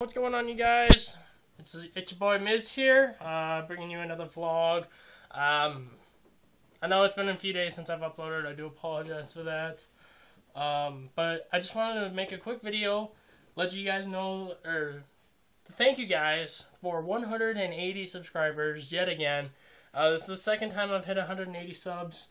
What's going on, you guys? It's, it's your boy Miz here, uh, bringing you another vlog. Um, I know it's been a few days since I've uploaded. I do apologize for that. Um, but I just wanted to make a quick video, let you guys know, or thank you guys for 180 subscribers yet again. Uh, this is the second time I've hit 180 subs.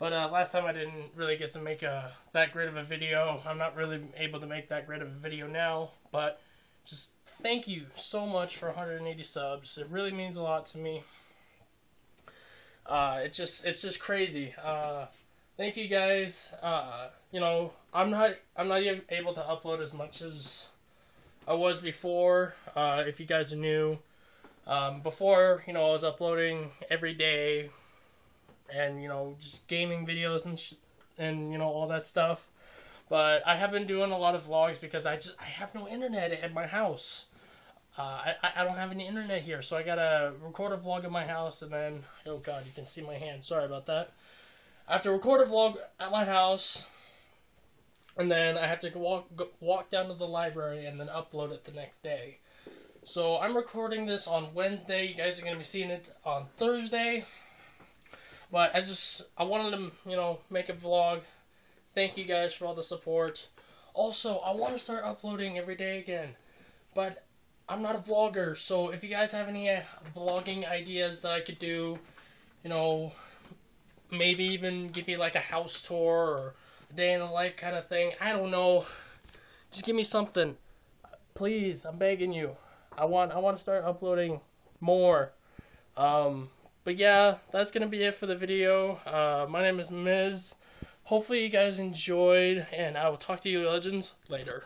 But uh, last time I didn't really get to make a that great of a video. I'm not really able to make that great of a video now. But just thank you so much for 180 subs. It really means a lot to me. Uh, it's just it's just crazy. Uh, thank you guys. Uh, you know I'm not I'm not even able to upload as much as I was before. Uh, if you guys are new, um, before you know I was uploading every day and you know just gaming videos and and you know all that stuff. But I have been doing a lot of vlogs because I just I have no internet at my house. Uh, I I don't have any internet here, so I gotta record a vlog at my house and then oh god, you can see my hand. Sorry about that. I have to record a vlog at my house, and then I have to walk go, walk down to the library and then upload it the next day. So I'm recording this on Wednesday. You guys are gonna be seeing it on Thursday. But I just I wanted to you know make a vlog. Thank you guys for all the support. Also, I want to start uploading every day again, but I'm not a vlogger. So if you guys have any uh, vlogging ideas that I could do, you know, maybe even give you like a house tour or a day in the life kind of thing. I don't know. Just give me something, please. I'm begging you. I want I want to start uploading more. Um, but yeah, that's going to be it for the video. Uh, my name is Miz. Hopefully you guys enjoyed, and I will talk to you legends later.